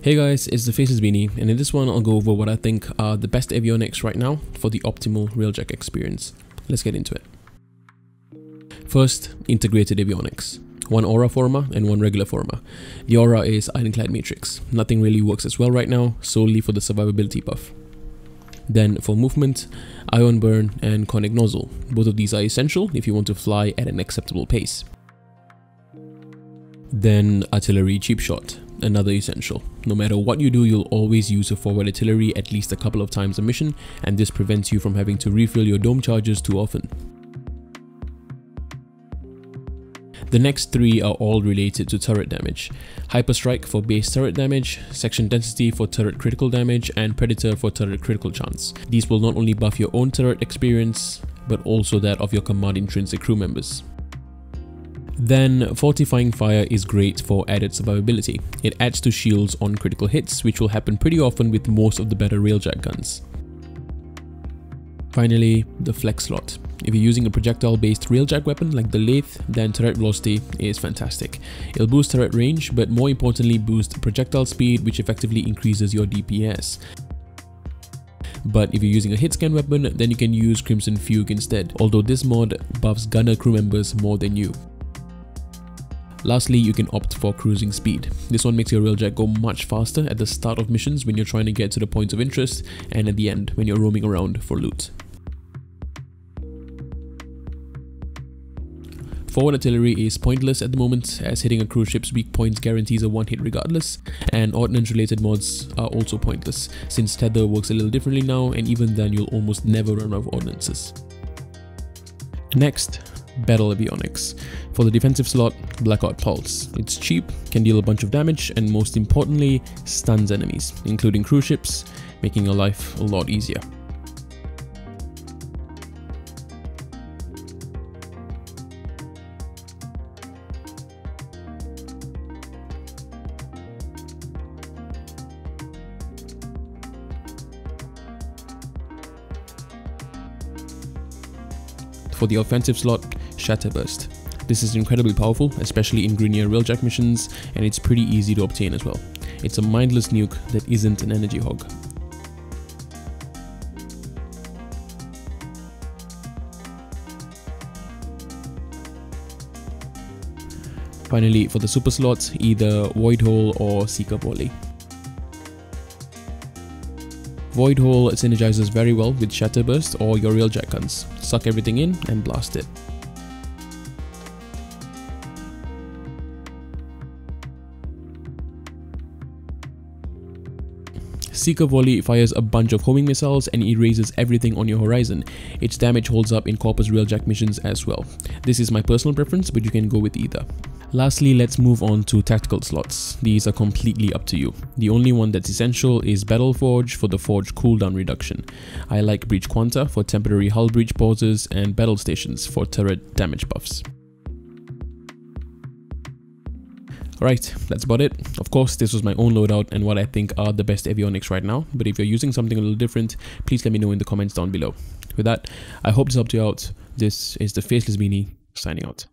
Hey guys, it's the Faceless Beanie, and in this one I'll go over what I think are the best avionics right now for the optimal Railjack experience. Let's get into it. First, integrated avionics. One Aura forma and one regular forma. The Aura is Ironclad Matrix. Nothing really works as well right now, solely for the survivability buff. Then for movement, Ion Burn and Conic Nozzle. Both of these are essential if you want to fly at an acceptable pace. Then Artillery Cheap Shot another essential. No matter what you do, you'll always use a forward artillery at least a couple of times a mission, and this prevents you from having to refill your dome charges too often. The next three are all related to turret damage. Hyperstrike for base turret damage, Section Density for turret critical damage, and Predator for turret critical chance. These will not only buff your own turret experience, but also that of your command intrinsic crew members. Then Fortifying Fire is great for added survivability. It adds to shields on critical hits, which will happen pretty often with most of the better railjack guns. Finally, the flex slot. If you're using a projectile-based railjack weapon like the Lathe, then turret velocity is fantastic. It'll boost turret range, but more importantly boost projectile speed, which effectively increases your DPS. But if you're using a hit scan weapon, then you can use Crimson Fugue instead, although this mod buffs gunner crew members more than you. Lastly, you can opt for cruising speed. This one makes your railjack go much faster at the start of missions when you're trying to get to the points of interest and at the end when you're roaming around for loot. Forward artillery is pointless at the moment as hitting a crewship's weak points guarantees a one hit regardless and ordnance related mods are also pointless since tether works a little differently now and even then you'll almost never run out of ordnances. Next, Battle Avionics. For the defensive slot, Blackout Pulse. It's cheap, can deal a bunch of damage, and most importantly, stuns enemies, including crewships, making your life a lot easier. For the offensive slot, Shatterburst. This is incredibly powerful, especially in Grineer Railjack missions, and it's pretty easy to obtain as well. It's a mindless nuke that isn't an energy hog. Finally, for the super slots, either Void Hole or Seeker Volley. Void Hole synergizes very well with Shatterburst or your Railjack guns. Suck everything in and blast it. Seeker Volley fires a bunch of homing missiles and erases everything on your horizon. Its damage holds up in Corpus real Railjack missions as well. This is my personal preference, but you can go with either. Lastly, let's move on to tactical slots. These are completely up to you. The only one that's essential is Battle Forge for the Forge cooldown reduction. I like Breach Quanta for temporary hull breach pauses and Battle Stations for turret damage buffs. Alright, that's about it. Of course, this was my own loadout and what I think are the best avionics right now, but if you're using something a little different, please let me know in the comments down below. With that, I hope this helped you out. This is the Faceless Beanie, signing out.